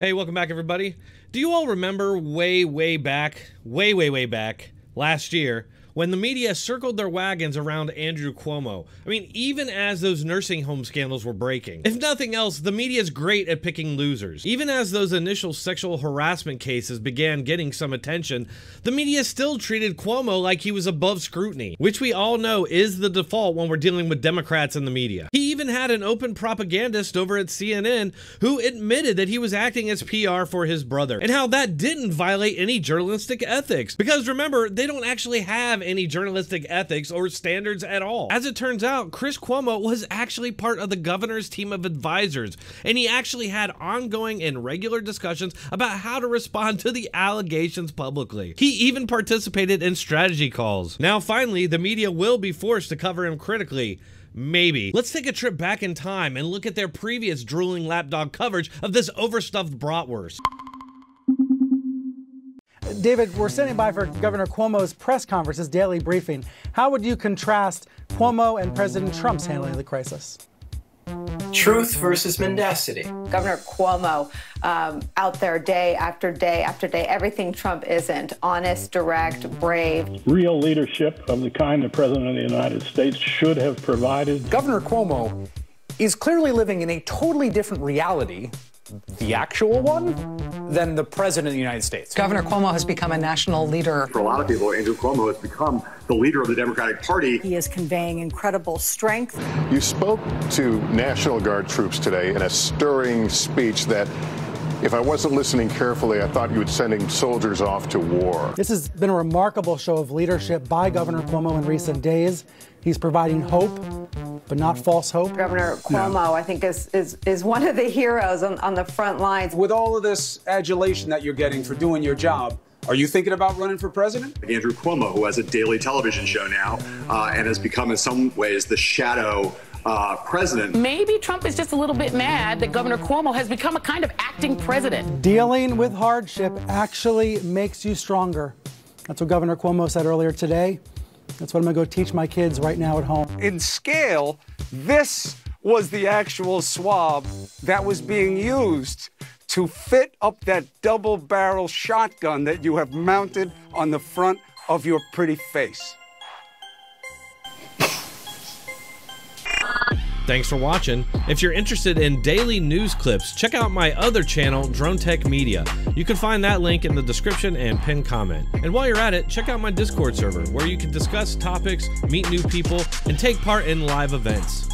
Hey, welcome back, everybody. Do you all remember way, way back, way, way, way back, last year, when the media circled their wagons around Andrew Cuomo. I mean, even as those nursing home scandals were breaking. If nothing else, the media is great at picking losers. Even as those initial sexual harassment cases began getting some attention, the media still treated Cuomo like he was above scrutiny, which we all know is the default when we're dealing with Democrats in the media. He even had an open propagandist over at CNN who admitted that he was acting as PR for his brother, and how that didn't violate any journalistic ethics. Because remember, they don't actually have any journalistic ethics or standards at all. As it turns out, Chris Cuomo was actually part of the governor's team of advisors, and he actually had ongoing and regular discussions about how to respond to the allegations publicly. He even participated in strategy calls. Now, finally, the media will be forced to cover him critically. Maybe. Let's take a trip back in time and look at their previous drooling lapdog coverage of this overstuffed bratwurst. David, we're standing by for Governor Cuomo's press conference, his daily briefing. How would you contrast Cuomo and President Trump's handling of the crisis? Truth versus mendacity. Governor Cuomo um, out there day after day after day, everything Trump isn't honest, direct, brave. Real leadership of the kind the President of the United States should have provided. Governor Cuomo is clearly living in a totally different reality the actual one than the president of the United States. Governor Cuomo has become a national leader. For a lot of people, Andrew Cuomo has become the leader of the Democratic Party. He is conveying incredible strength. You spoke to National Guard troops today in a stirring speech that if I wasn't listening carefully, I thought you were sending soldiers off to war. This has been a remarkable show of leadership by Governor Cuomo in recent days. He's providing hope, but not false hope. Governor Cuomo, no. I think, is, is, is one of the heroes on, on the front lines. With all of this adulation that you're getting for doing your job, are you thinking about running for president? Andrew Cuomo, who has a daily television show now uh, and has become, in some ways, the shadow uh, president. Maybe Trump is just a little bit mad that Governor Cuomo has become a kind of acting president. Dealing with hardship actually makes you stronger. That's what Governor Cuomo said earlier today. That's what I'm to go teach my kids right now at home. In scale, this was the actual swab that was being used to fit up that double barrel shotgun that you have mounted on the front of your pretty face. Thanks for watching. If you're interested in daily news clips, check out my other channel, Dronetek Media. You can find that link in the description and pinned comment. And while you're at it, check out my Discord server, where you can discuss topics, meet new people, and take part in live events.